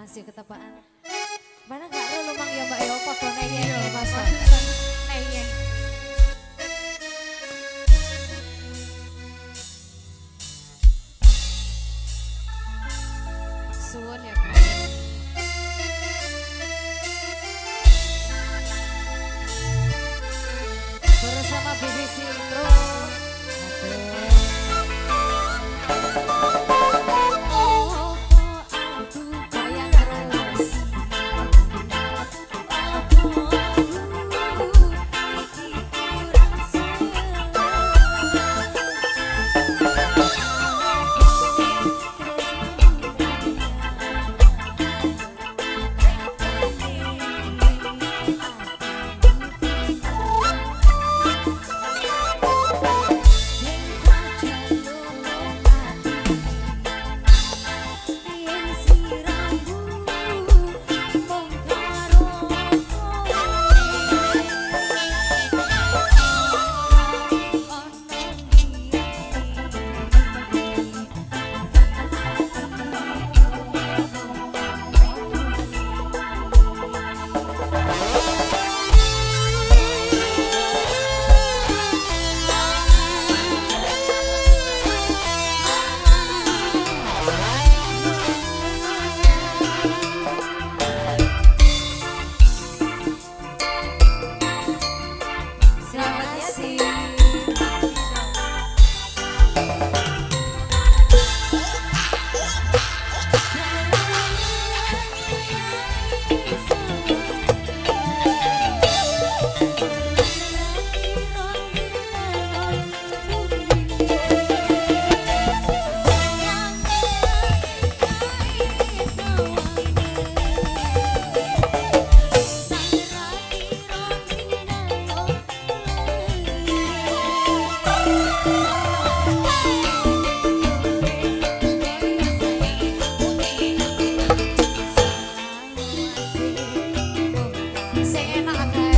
Pasti ketepaan. Mana gak lu mang ya mbak ya podo neye Iya, mas. Neye. Suwun ya kak. Bersama BBC Intro enak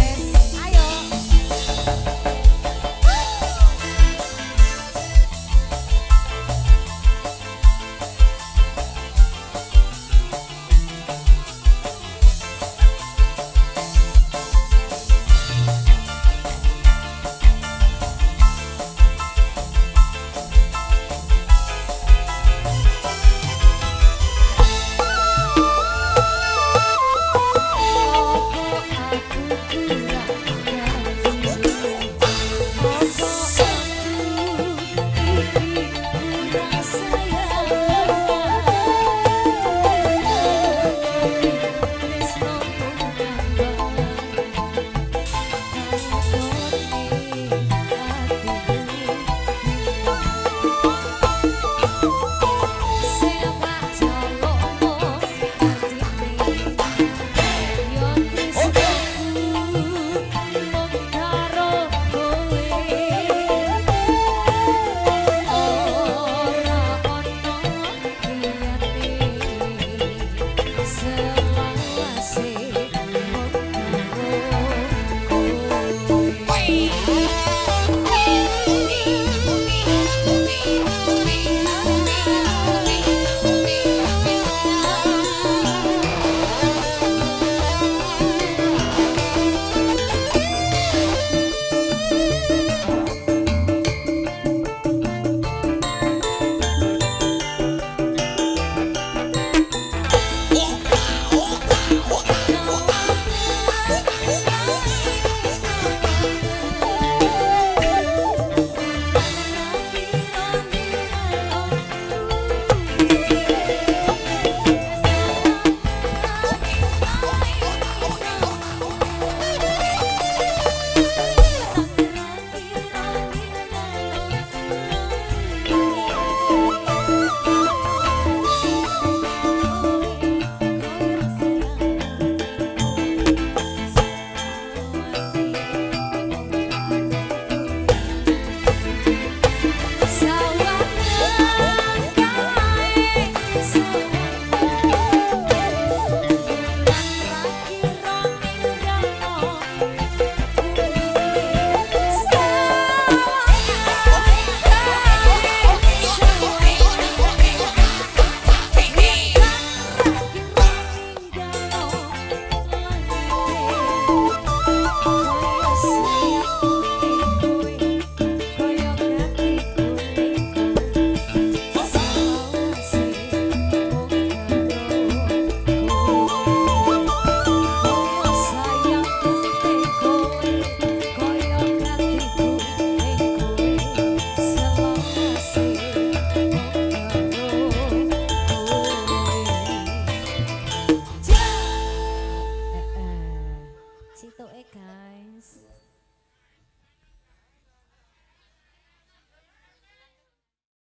guys.